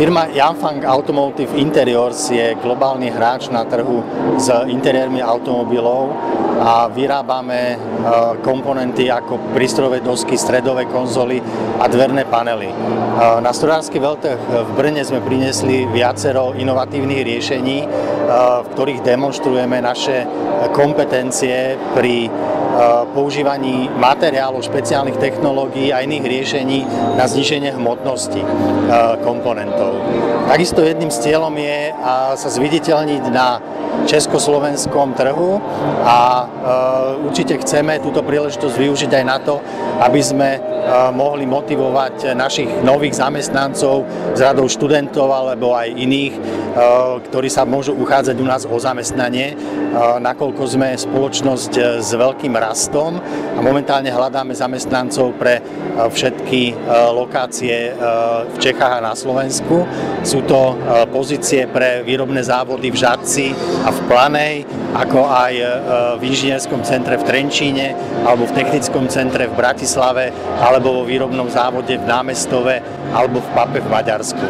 Firma Yanfang Automotive Interiors je globálny hráč na trhu s interiérmi automobilov a vyrábame e, komponenty ako prístrojové dosky, stredové konzoly a dverné panely. E, na strojársky veľtrh v Brne sme priniesli viacero inovatívnych riešení, e, v ktorých demonstrujeme naše kompetencie pri používaní materiálov, špeciálnych technológií a iných riešení na zniženie hmotnosti komponentov. Takisto jedným z cieľom je sa zviditeľniť na československom trhu a určite chceme túto príležitosť využiť aj na to, aby sme mohli motivovať našich nových zamestnancov z radou študentov alebo aj iných, ktorí sa môžu uchádzať u nás o zamestnanie, nakoľko sme spoločnosť s veľkým rastom a momentálne hľadáme zamestnancov pre všetky lokácie v Čechách a na Slovensku. Sú to pozície pre výrobné závody v Žadci a v Planej, ako aj v inžinierskom centre v Trenčíne alebo v technickom centre v Bratislave alebo vo výrobnom závode v Námestove alebo v Pape v Maďarsku.